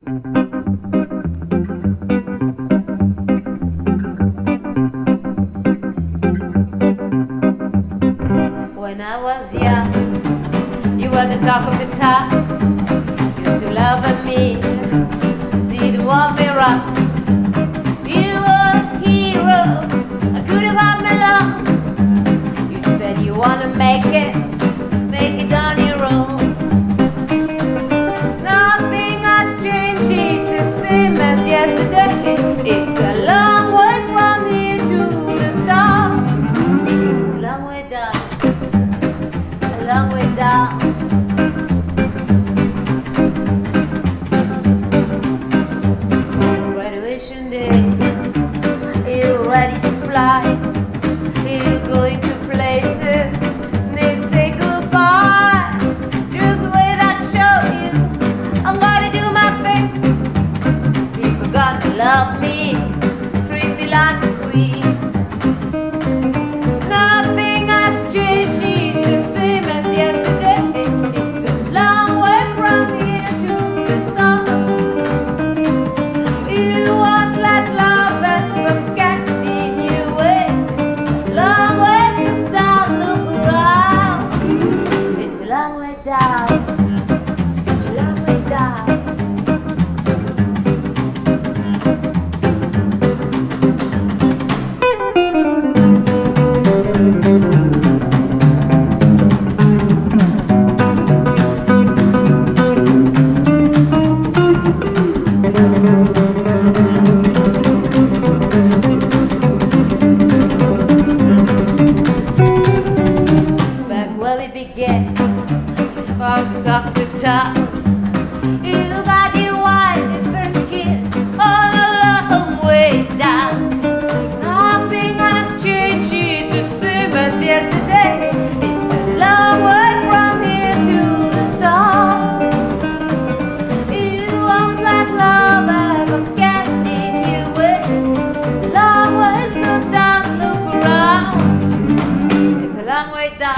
When I was young, you were the talk of the town. Used to love me, didn't want me wrong. You were a hero, I could have had me long. You said you wanna make it, make it on your It's a long way from here to the start. It's a long way down, a long way down. Graduation day, you ready to fly? You going to places, they say goodbye. Just way that show you, I'm gonna do my thing. Love me, treat me like a queen. where we began From the top to top. You got your you and All the long way down. Nothing has changed, it's the same as yesterday. It's a long way from here to the You love Long way. So look around. It's a long way down.